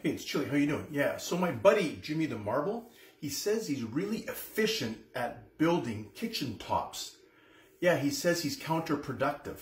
Hey, it's Chilli. How you doing? Yeah, so my buddy Jimmy the Marble, he says he's really efficient at building kitchen tops. Yeah, he says he's counterproductive.